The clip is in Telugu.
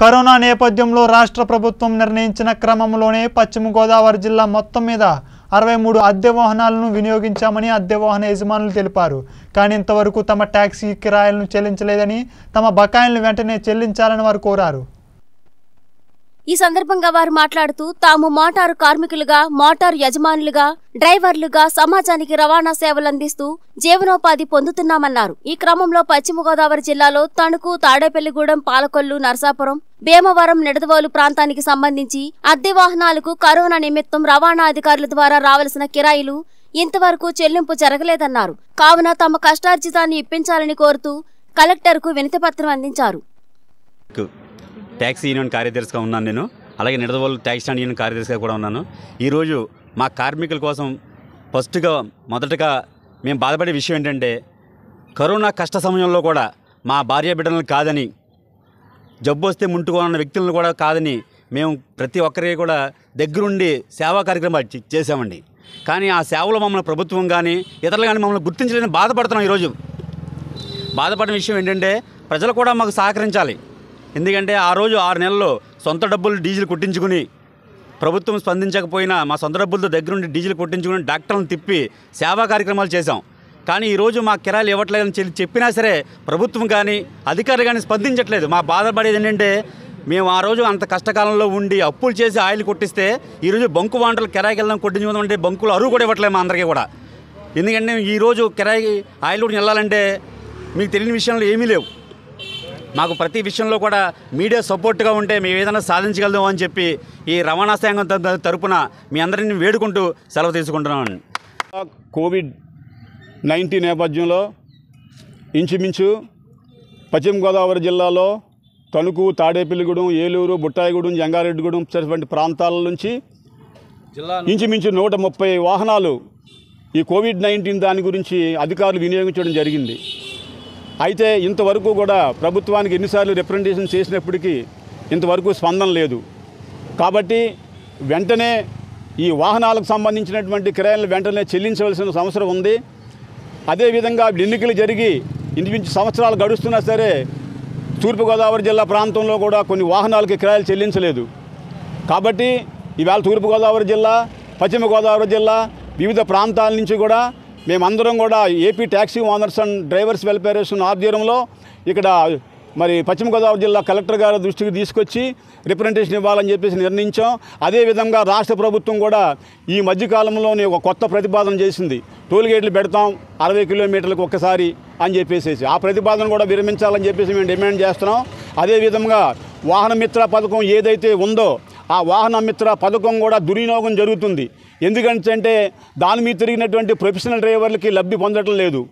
కరోనా నేపథ్యంలో రాష్ట్ర ప్రభుత్వం నిర్ణయించిన క్రమంలోనే పశ్చిమ గోదావరి జిల్లా మొత్తం మీద అరవై మూడు అద్దె వాహనాలను వినియోగించామని అద్దె వాహన యజమానులు తెలిపారు. కానీ ఇంతవరకు తమ ట్యాక్సీ కిరాయిలను చెల్లించలేదని తమ బకాయిలను వెంటనే చెల్లించాలని వారు కోరారు. ఈ సందర్భంగా వారు మాట్లాడుతూ తాము మోటారు కార్మికులుగా మోటారు యజమానులుగా డ్రైవర్లుగా సమాజానికి రవాణా సేవలు అందిస్తూ జీవనోపాధి పొందుతున్నామన్నారు. ఈ క్రమంలో పశ్చిమ గోదావరి జిల్లాలో తణుకు తాడేపల్లిగూడెం పాలకొల్లు నరసాపురం భీమవరం నిడదవోలు ప్రాంతానికి సంబంధించి అద్దె వాహనాలకు కరోనా నిమిత్తం రవాణా అధికారుల ద్వారా రావలసిన కిరాయిలు ఇంతవరకు చెల్లింపు జరగలేదన్నారు. కావున తమ కష్టార్జితాన్ని ఇప్పించాలని కోరుతూ కలెక్టర్కు వినతిపత్రం అందించారు. ట్యాక్సీ యూనియన్ కార్యదర్శిగా ఉన్నాను నేను. అలాగే నిడదవోలు ట్యాక్సీ స్టాండ్ యూనియన్ కార్యదర్శిగా కూడా ఉన్నాను. ఈరోజు మా కార్మికుల కోసం ఫస్ట్గా మొదటగా మేము బాధపడే విషయం ఏంటంటే కరోనా కష్ట సమయంలో కూడా మా భార్య బిడ్డలను కాదని జబ్బు వస్తే ముంటుకోవాలన్న వ్యక్తులను కూడా కాదని మేము ప్రతి ఒక్కరికి కూడా దగ్గరుండి సేవా కార్యక్రమాలు చేసామండి కానీ ఆ సేవలో మమ్మల్ని ప్రభుత్వం కానీ ఇతరులు కానీ మమ్మల్ని గుర్తించలేని బాధపడుతున్నాం ఈరోజు. బాధపడిన విషయం ఏంటంటే ప్రజలు కూడా మాకు సహకరించాలి. ఎందుకంటే ఆ రోజు ఆరు నెలల్లో సొంత డబ్బులు డీజిల్ కొట్టించుకుని ప్రభుత్వం స్పందించకపోయినా మా సొంత డబ్బులతో దగ్గరుండి డీజిల్ కొట్టించుకుని డాక్టర్లను తిప్పి సేవా కార్యక్రమాలు చేశాం. కానీ ఈరోజు మా కిరాయిలు ఇవ్వట్లేదని చెప్పినా సరే ప్రభుత్వం కానీ అధికారులు కానీ స్పందించట్లేదు. మా బాధపడేది ఏంటంటే మేము ఆ రోజు అంత కష్టకాలంలో ఉండి అప్పులు చేసి ఆయిల్ కొట్టిస్తే ఈరోజు బంకు వాంటలు కిరాయికి వెళ్ళడం కొట్టించుకుందామంటే బంకులు అరువు కూడా ఇవ్వట్లేదు మా అందరికీ కూడా. ఎందుకంటే ఈరోజు కిరాయి ఆయిల్ కూడా వెళ్ళాలంటే మీకు తెలియని విషయంలో ఏమీ లేవు. మాకు ప్రతి విషయంలో కూడా మీడియా సపోర్ట్గా ఉంటే మేము ఏదైనా సాధించగలదాం అని చెప్పి ఈ రవాణా సంఘం తరపున మీ అందరిని వేడుకుంటూ సెలవు తీసుకుంటున్నామండి కోవిడ్ నైన్టీన్ నేపథ్యంలో ఇంచుమించు పశ్చిమ గోదావరి జిల్లాలో తణుకు తాడేపల్లిగూడెం ఏలూరు బుట్టాయిగూడెం జంగారెడ్డిగూడెం ఇటువంటి ప్రాంతాల నుంచి ఇంచుమించు నూట ముప్పై వాహనాలు ఈ కోవిడ్ నైన్టీన్ దాని గురించి అధికారులు వినియోగించడం జరిగింది. అయితే ఇంతవరకు కూడా ప్రభుత్వానికి ఎన్నిసార్లు రిప్రజెంటేషన్ చేసినప్పటికీ ఇంతవరకు స్పందన లేదు. కాబట్టి వెంటనే ఈ వాహనాలకు సంబంధించినటువంటి కిరాయిలను వెంటనే చెల్లించవలసిన అవసరం ఉంది. అదేవిధంగా ఎన్నికలు జరిగి ఇంచుమించు సంవత్సరాలు గడుస్తున్నా సరే తూర్పుగోదావరి జిల్లా ప్రాంతంలో కూడా కొన్ని వాహనాలకి కిరాయిలు చెల్లించలేదు. కాబట్టి ఇవాళ తూర్పుగోదావరి జిల్లా పశ్చిమ గోదావరి జిల్లా వివిధ ప్రాంతాల నుంచి కూడా మేమందరం కూడా AP taxi owners and drivers welfare association ఆధ్వర్యంలో ఇక్కడ మరి పశ్చిమ గోదావరి జిల్లా కలెక్టర్ గారి దృష్టికి తీసుకొచ్చి రిప్రజెంటేషన్ ఇవ్వాలని చెప్పేసి నిర్ణయించాం. అదేవిధంగా రాష్ట్ర ప్రభుత్వం కూడా ఈ మధ్యకాలంలోనే ఒక కొత్త ప్రతిపాదన చేసింది. టోల్ గేట్లు పెడతాం అరవై కిలోమీటర్లకు ఒక్కసారి అని చెప్పేసి ఆ ప్రతిపాదన కూడా విరమించాలని చెప్పేసి మేము డిమాండ్ చేస్తున్నాం. అదేవిధంగా వాహన మిత్ర పథకం ఏదైతే ఉందో ఆ వాహన మిత్ర పథకం కూడా దుర్వినియోగం జరుగుతుంది. ఎందుకంటే దాని మీద తిరిగినటువంటి ప్రొఫెషనల్ డ్రైవర్లకి లబ్ధి పొందటం లేదు.